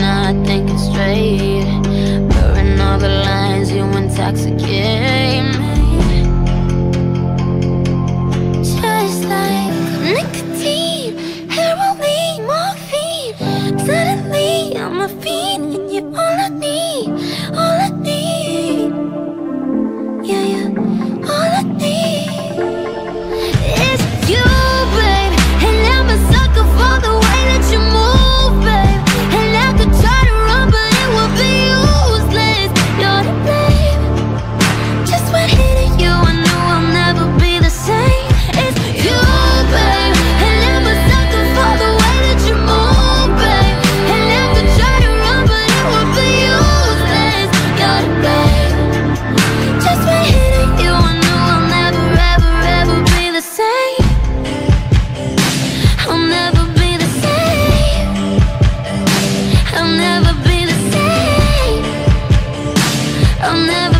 not thinking straight. Blurring all the lines, you intoxicate me. Just like nicotine, heroin, morphine. Suddenly I'm a fiend. I'll never